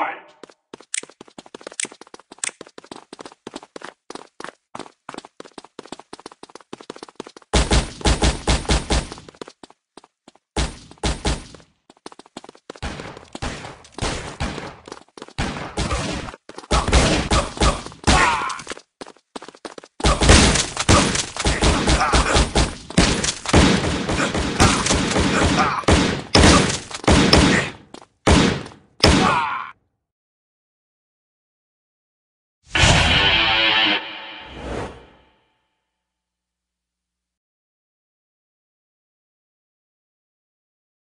Fight!